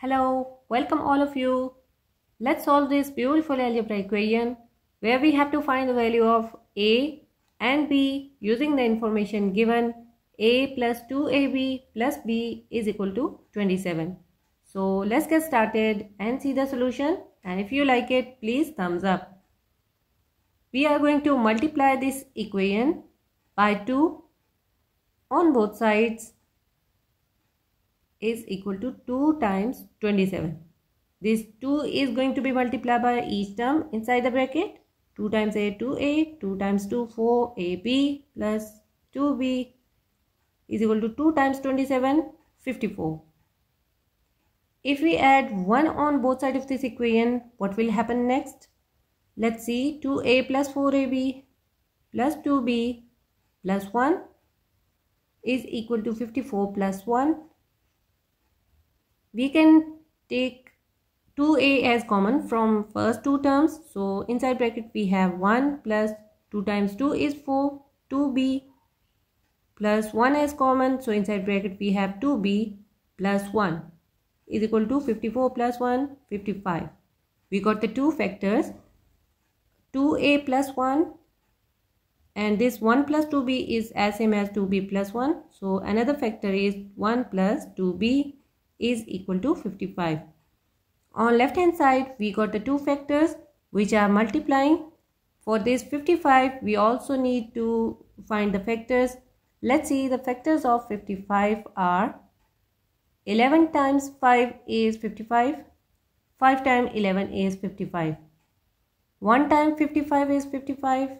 Hello, welcome all of you. Let's solve this beautiful algebra equation where we have to find the value of a and b using the information given a plus 2ab plus b is equal to 27. So let's get started and see the solution and if you like it please thumbs up. We are going to multiply this equation by 2 on both sides is equal to 2 times 27. This 2 is going to be multiplied by each term inside the bracket. 2 times a 2a, 2 times 2 4 ab plus 2b is equal to 2 times 27 54. If we add 1 on both sides of this equation, what will happen next? Let's see 2a plus 4ab plus 2b plus 1 is equal to 54 plus 1 we can take 2a as common from first two terms. So inside bracket we have 1 plus 2 times 2 is 4 2b plus 1 as common. So inside bracket we have 2b plus 1 is equal to 54 plus 1 55 we got the two factors. 2a plus 1 and this 1 plus 2b is as same as 2b plus 1 so another factor is 1 plus 2b is equal to 55. On left hand side we got the two factors which are multiplying. For this 55 we also need to find the factors. Let's see the factors of 55 are 11 times 5 is 55. 5 times 11 is 55. 1 times 55 is 55.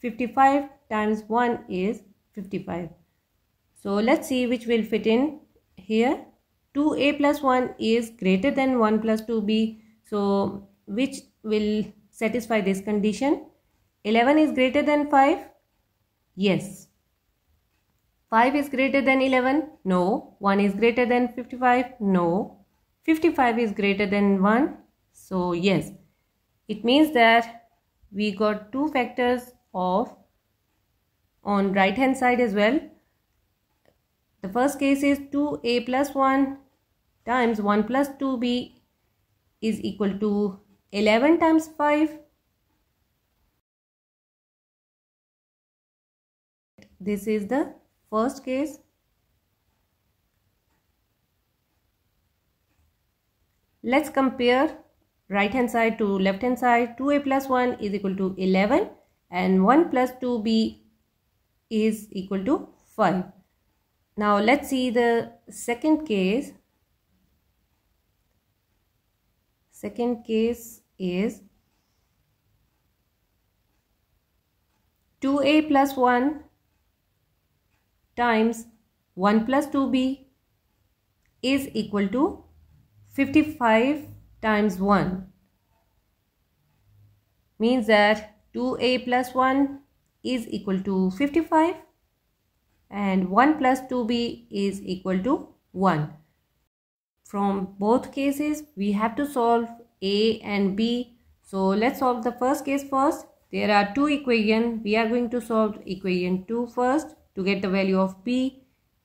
55 times 1 is 55. So let's see which will fit in here. 2a plus 1 is greater than 1 plus 2b. So, which will satisfy this condition? 11 is greater than 5? Yes. 5 is greater than 11? No. 1 is greater than 55? No. 55 is greater than 1? So, yes. It means that we got two factors of on right hand side as well the first case is 2a plus 1 times 1 plus 2b is equal to 11 times 5. This is the first case. Let's compare right hand side to left hand side. 2a plus 1 is equal to 11 and 1 plus 2b is equal to 5. Now let's see the second case. Second case is 2a plus 1 times 1 plus 2b is equal to 55 times 1 means that 2a plus 1 is equal to 55 and 1 plus 2b is equal to 1. From both cases, we have to solve a and b. So let's solve the first case first. There are two equations. We are going to solve equation 2 first to get the value of b.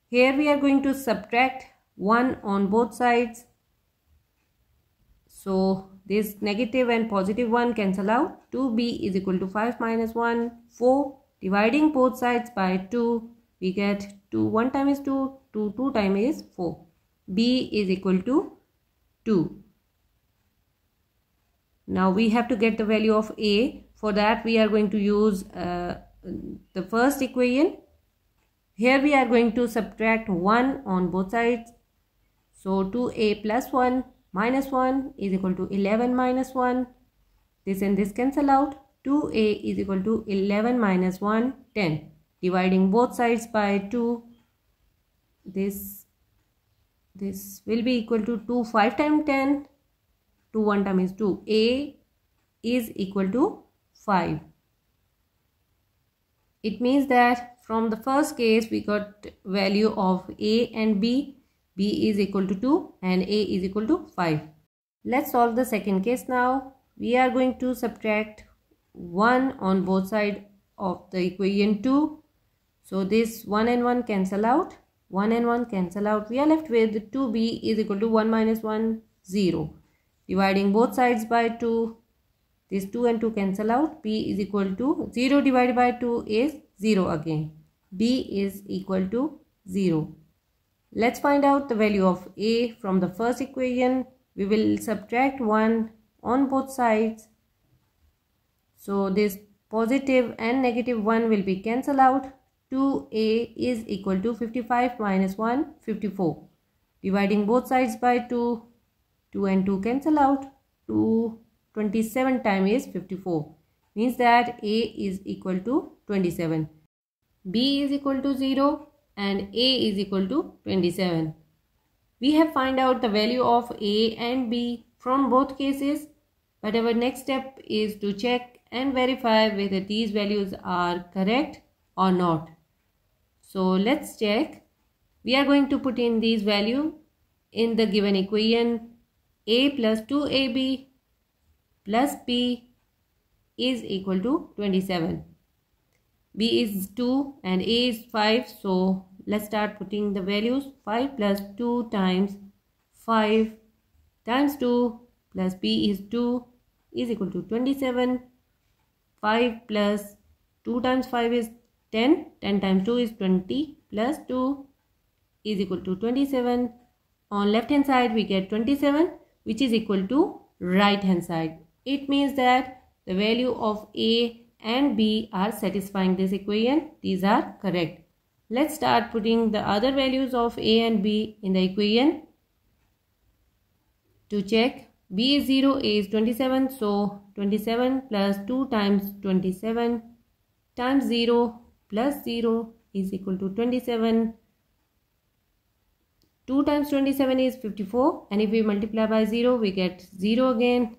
Here we are going to subtract 1 on both sides. So this negative and positive 1 cancel out. 2b is equal to 5 minus 1, 4. Dividing both sides by 2 we get 2 1 time is 2 2 2 time is 4 b is equal to 2 now we have to get the value of a. For that we are going to use uh, the first equation. Here we are going to subtract 1 on both sides. So 2a plus 1 minus 1 is equal to 11 minus 1 this and this cancel out. 2a is equal to 11 minus 1 10 dividing both sides by 2 this this will be equal to 2 5 times 10 2 1 time is 2 a is equal to 5 it means that from the first case we got value of a and b. B is equal to 2 and a is equal to 5 let's solve the second case now. We are going to subtract 1 on both sides of the equation 2 so this 1 and 1 cancel out. 1 and 1 cancel out. We are left with 2b is equal to 1 minus 1, 0. Dividing both sides by 2. This 2 and 2 cancel out. b is equal to 0 divided by 2 is 0 again. b is equal to 0. Let's find out the value of a from the first equation. We will subtract 1 on both sides. So this positive and negative 1 will be cancelled out. 2a is equal to 55 minus 1, 54. Dividing both sides by 2, 2 and 2 cancel out. 2, 27 times is 54. Means that a is equal to 27. b is equal to 0 and a is equal to 27. We have find out the value of a and b from both cases. But our next step is to check and verify whether these values are correct or not. So let's check. We are going to put in these value in the given equation a plus 2ab plus b is equal to 27. b is 2 and a is 5 so let's start putting the values 5 plus 2 times 5 times 2 plus b is 2 is equal to 27 5 plus 2 times 5 is 10 10 times 2 is 20 plus 2 is equal to 27 on left hand side we get 27 which is equal to right hand side it means that the value of a and b are satisfying this equation these are correct Let's start putting the other values of a and b in the equation. To check, b is 0, a is 27. So 27 plus 2 times 27 times 0 plus 0 is equal to 27. 2 times 27 is 54 and if we multiply by 0 we get 0 again.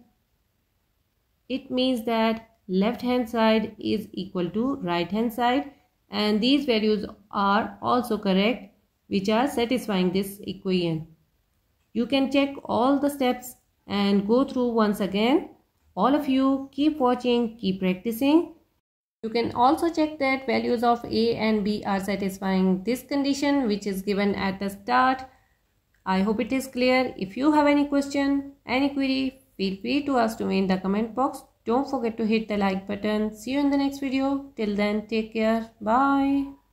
It means that left hand side is equal to right hand side and these values are also correct which are satisfying this equation. You can check all the steps and go through once again. All of you keep watching, keep practicing. You can also check that values of A and B are satisfying this condition which is given at the start. I hope it is clear. If you have any question, any query, feel free to ask to me in the comment box. Don't forget to hit the like button. See you in the next video. Till then, take care. Bye.